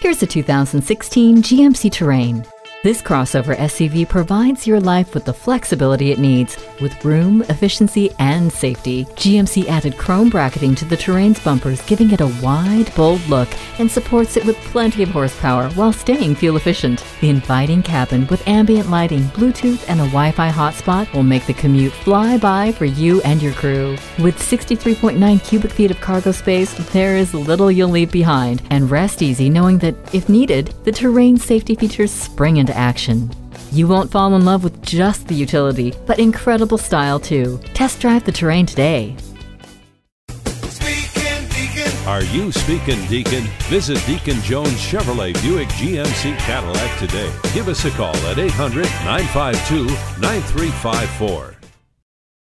Here's a 2016 GMC Terrain. This crossover SUV provides your life with the flexibility it needs, with room, efficiency, and safety. GMC added chrome bracketing to the Terrain's bumpers, giving it a wide, bold look, and supports it with plenty of horsepower while staying fuel efficient. The inviting cabin with ambient lighting, Bluetooth, and a Wi-Fi hotspot will make the commute fly by for you and your crew. With 63.9 cubic feet of cargo space, there is little you'll leave behind, and rest easy knowing that, if needed, the Terrain safety features spring into action. You won't fall in love with just the utility, but incredible style too. Test drive the terrain today. Are you speaking Deacon? Visit Deacon Jones Chevrolet Buick GMC Cadillac today. Give us a call at 800 952 9354.